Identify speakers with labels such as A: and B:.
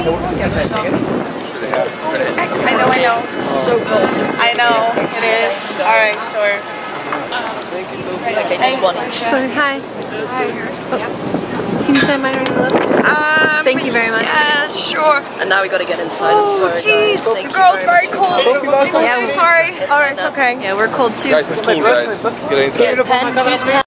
A: I know, I know.
B: So cold.
A: I know, it is. Alright, sure.
B: Okay, just one.
C: Sorry, hi. Oh. Can you sign my envelope?
A: Um,
C: Thank you very much.
A: Yeah, sure.
B: And now we got to get inside.
A: Oh, jeez. The girl's
B: very
A: cold. I'm so sorry. Alright, okay.
C: Yeah, we're cold too.
D: Guys, it's cool, guys. Get inside.
B: Pen, pen?